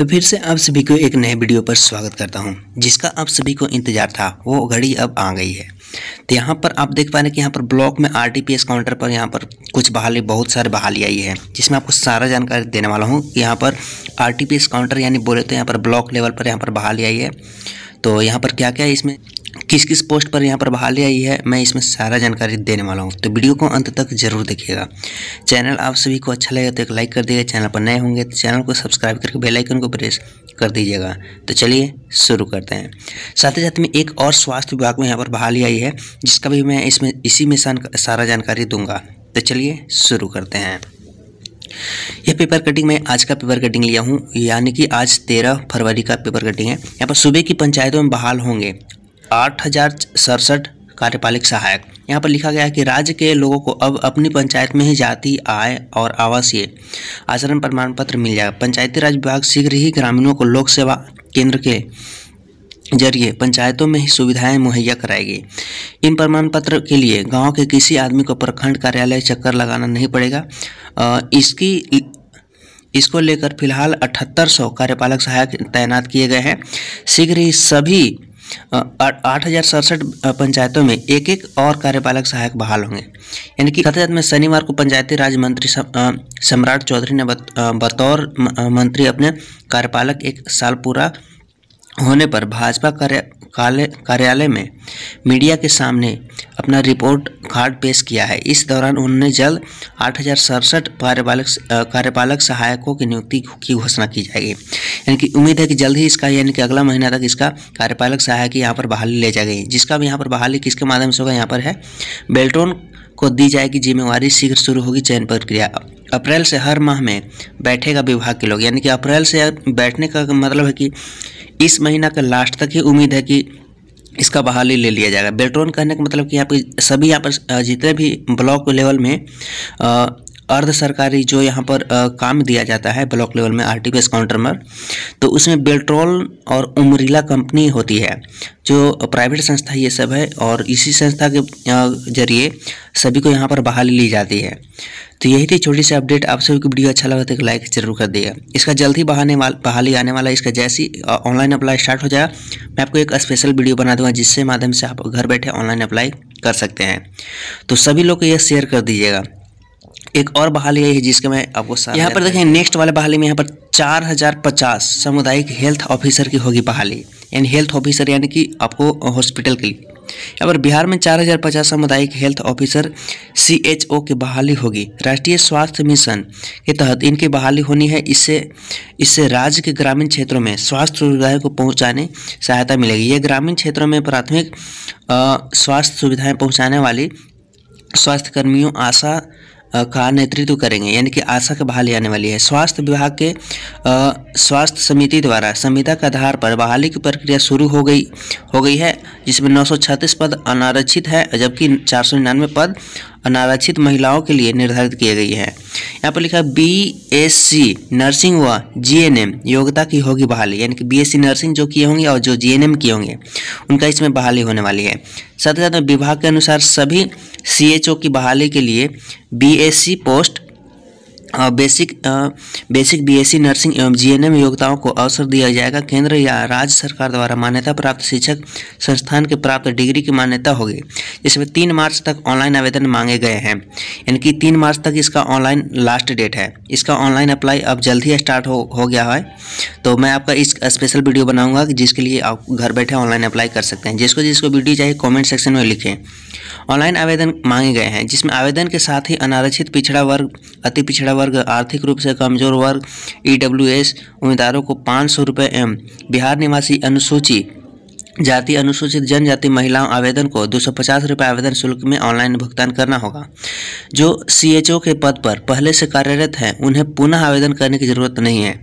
तो फिर से आप सभी को एक नए वीडियो पर स्वागत करता हूँ, जिसका आप सभी को इंतज़ार था, वो घड़ी अब आ गई है। तो यहाँ पर आप देख पा रहे हैं कि यहाँ पर ब्लॉक में आरटीपीएस काउंटर पर यहाँ पर कुछ बहाली, बहुत सारे बहाली आई है, जिसमें आपको सारा जानकारी देने वाला हूँ कि यहाँ पर आरटीपीएस काउंटर यानी बोले तो यहाँ पर ब्लॉक लेवल पर यहाँ पर बहाली आई है। तो यहाँ पर क्या क्या है इसमें? किस किस पोस्ट पर यहाँ पर बहाली आई है, मैं इसमें सारा जानकारी देने वाला हूँ। तो वीडियो को अंत तक ज़रूर देखिएगा। चैनल आप सभी को अच्छा लगेगा तो एक लाइक कर दीजिएगा। चैनल पर नए होंगे तो चैनल को सब्सक्राइब करके बेल आइकन को प्रेस कर दीजिएगा। तो चलिए शुरू करते हैं। साथ ही साथ में एक और स्वास्थ्य विभाग में यहाँ पर बहाली आई है, जिसका भी मैं इसमें, इसी में सारा जानकारी दूँगा। तो चलिए शुरू करते हैं। यह पेपर कटिंग मैं आज का पेपर कटिंग लिया हूँ, यानी कि आज तेरह फरवरी का पेपर कटिंग है। यहाँ पर सुबह की पंचायतों में बहाल होंगे। आठ हज़ार सड़सठ कार्यपालिक सहायक। यहाँ पर लिखा गया है कि राज्य के लोगों को अब अपनी पंचायत में ही जाति, आय और आवासीय आचरण प्रमाण पत्र मिल जाएगा। पंचायती राज विभाग शीघ्र ही ग्रामीणों को लोक सेवा केंद्र के ज़रिए पंचायतों में ही सुविधाएँ मुहैया कराएगी। इन प्रमाण पत्र के लिए गाँव के किसी आदमी को प्रखंड कार्यालय चक्कर लगाना नहीं पड़ेगा। इसकी इसको लेकर फ़िलहाल अठहत्तर सौ कार्यपालक सहायक तैनात किए गए हैं। शीघ्र ही सभी आठ हज़ार सड़सठ पंचायतों में एक एक और कार्यपालक सहायक बहाल होंगे। यानी कि कथित में शनिवार को पंचायती राज मंत्री सम्राट चौधरी ने बतौर मंत्री अपने कार्यपालक एक साल पूरा होने पर भाजपा कार्य कार्यालय में मीडिया के सामने अपना रिपोर्ट कार्ड पेश किया है। इस दौरान उन्होंने जल्द आठ हज़ार सड़सठ कार्यपालक कार्यपालक सहायकों की नियुक्ति की घोषणा की जाएगी। यानी कि उम्मीद है कि जल्द ही इसका, यानी कि अगला महीना तक इसका कार्यपालक सहायक यहाँ पर बहाली ले जाएगी। जिसका भी यहाँ पर बहाली किसके माध्यम से होगा, यहाँ पर है। बेल्टोन को दी जाएगी जिम्मेवारी, शीघ्र शुरू होगी चयन प्रक्रिया। अप्रैल से हर माह में बैठेगा विभाग के लोग। यानी कि अप्रैल से बैठने का मतलब है कि इस महीना का लास्ट तक ही उम्मीद है कि इसका बहाली ले लिया जाएगा। बेल्ट्रॉन कहने का मतलब कि यहाँ पे सभी यहाँ पर जितने भी ब्लॉक लेवल में अर्ध सरकारी जो यहाँ पर आ, काम दिया जाता है ब्लॉक लेवल में आर टी काउंटर में तो उसमें बेल्ट्रोल और उमरीला कंपनी होती है जो प्राइवेट संस्था ये सब है और इसी संस्था के ज़रिए सभी को यहाँ पर बहाली ली जाती है। तो यही थी छोटी सी अपडेट आप सभी को वीडियो अच्छा लगा तो एक लाइक ज़रूर कर दिएगा इसका जल्द ही बहाने वाल बहाली आने वाला इसका जैसी ऑनलाइन अप्लाई स्टार्ट हो जाएगा मैं आपको एक स्पेशल वीडियो बना दूँगा जिससे माध्यम से आप घर बैठे ऑनलाइन अप्लाई कर सकते हैं। तो सभी लोग को यह शेयर कर दीजिएगा। एक और बहाली है जिसके मैं आपको यहाँ पर देखें नेक्स्ट वाले बहाली में यहाँ पर चार हज़ार पचास सामुदायिक हेल्थ ऑफिसर की होगी बहाली। यानी हेल्थ ऑफिसर यानी कि आपको हॉस्पिटल के लिए। यहाँ पर बिहार में चार हज़ार पचास सामुदायिक health officer C H O की बहाली होगी। राष्ट्रीय स्वास्थ्य मिशन के तहत इनकी बहाली होनी है। इससे इससे राज्य के ग्रामीण क्षेत्रों में स्वास्थ्य सुविधाएँ को पहुँचाने सहायता मिलेगी। ये ग्रामीण क्षेत्रों में प्राथमिक स्वास्थ्य सुविधाएँ पहुँचाने वाली स्वास्थ्यकर्मियों आशा का नेतृत्व करेंगे, यानी कि आशा के बहाली आने वाली है। स्वास्थ्य विभाग के स्वास्थ्य समिति द्वारा संहिता के आधार पर बहाली की प्रक्रिया शुरू हो गई हो गई है, जिसमें नौ सौ छत्तीस पद अनारक्षित है, जबकि चार सौ निन्यानवे पद अनारक्षित महिलाओं के लिए निर्धारित किए गई है। यहाँ पर लिखा बी एस सी नर्सिंग व जी एन एम योग्यता की होगी बहाली, यानी कि बी एस सी नर्सिंग जो किए होंगे और जो जी एन एम किए होंगे, उनका इसमें बहाली होने वाली है। साथ ही साथ विभाग के अनुसार सभी सी एच ओ की बहाली के लिए B S C post basic basic BSc nursing एवं जीएनएम योग्यताओं को अवसर दिया जाएगा। केंद्र या राज्य सरकार द्वारा मान्यता प्राप्त शिक्षक संस्थान के प्राप्त डिग्री की मान्यता होगी, जिसमें तीन मार्च तक ऑनलाइन आवेदन मांगे गए हैं। यानी कि तीन मार्च तक इसका ऑनलाइन लास्ट डेट है। इसका ऑनलाइन अप्लाई अब जल्द ही स्टार्ट हो हो गया है। तो मैं आपका इस स्पेशल वीडियो बनाऊँगा, जिसके लिए आप घर बैठे ऑनलाइन अप्लाई कर सकते हैं। जिसको जिसको वीडियो चाहिए कॉमेंट सेक्शन में लिखें। ऑनलाइन आवेदन मांगे गए हैं, जिसमें आवेदन के साथ ही अनारक्षित पिछड़ा वर्ग, अति पिछड़ा वर्ग आर्थिक रूप से कमज़ोर वर्ग ईडब्ल्यूएस उम्मीदवारों को पाँच सौ एवं बिहार निवासी अनुसूची, जाति अनुसूचित जनजाति महिलाओं आवेदन को दो सौ पचास आवेदन शुल्क में ऑनलाइन भुगतान करना होगा। जो सीएचओ के पद पर पहले से कार्यरत हैं, उन्हें पुनः आवेदन करने की ज़रूरत नहीं है।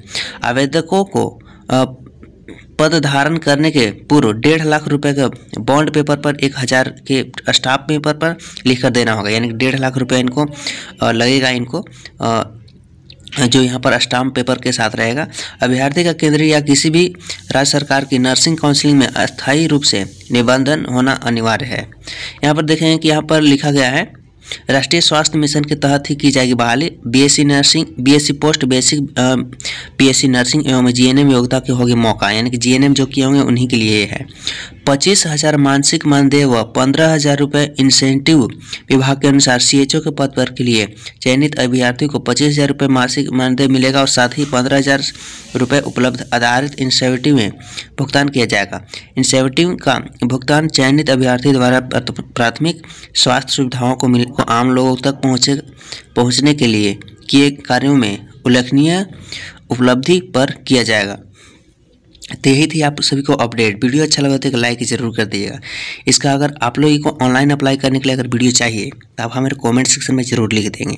आवेदकों को पद धारण करने के पूर्व डेढ़ लाख रुपए का बॉन्ड पेपर पर एक हज़ार के स्टाफ पेपर पर लिख कर देना होगा। यानी डेढ़ लाख रुपए इनको लगेगा इनको जो यहाँ पर स्टाम्प पेपर के साथ रहेगा। अभ्यर्थी का केंद्रीय या किसी भी राज्य सरकार की नर्सिंग काउंसिलिंग में अस्थायी रूप से निबंधन होना अनिवार्य है। यहाँ पर देखेंगे कि यहाँ पर लिखा गया है राष्ट्रीय स्वास्थ्य मिशन के तहत ही की जाएगी बहाली। BSc nursing BSc post basic PSC nursing एवं जीएनएम योग्यता के होगी मौका, यानी कि जीएनएम जो किए होंगे उन्हीं के लिए है। पच्चीस हज़ार मानसिक मानदेय व पंद्रह हज़ार रुपये इंसेंटिव विभाग के अनुसार सीएचओ के पद पर के लिए चयनित अभ्यर्थी को पच्चीस हज़ार रुपये मासिक मानदेय मिलेगा और साथ ही पंद्रह हज़ार रुपये उपलब्ध आधारित इंसेंटिव में भुगतान किया जाएगा। इंसेंटिव का भुगतान चयनित अभ्यर्थी द्वारा प्राथमिक स्वास्थ्य सुविधाओं को मिल, को आम लोगों तक पहुँचे, पहुँचने के लिए किए कार्यों में उल्लेखनीय उपलब्धि पर किया जाएगा। तो यही थी आप सभी को अपडेट। वीडियो अच्छा लगा तो एक लाइक ज़रूर कर दीजिएगा। इसका अगर आप लोगों को ऑनलाइन अप्लाई करने के लिए अगर वीडियो चाहिए तो आप हमारे कमेंट सेक्शन में ज़रूर लिख देंगे।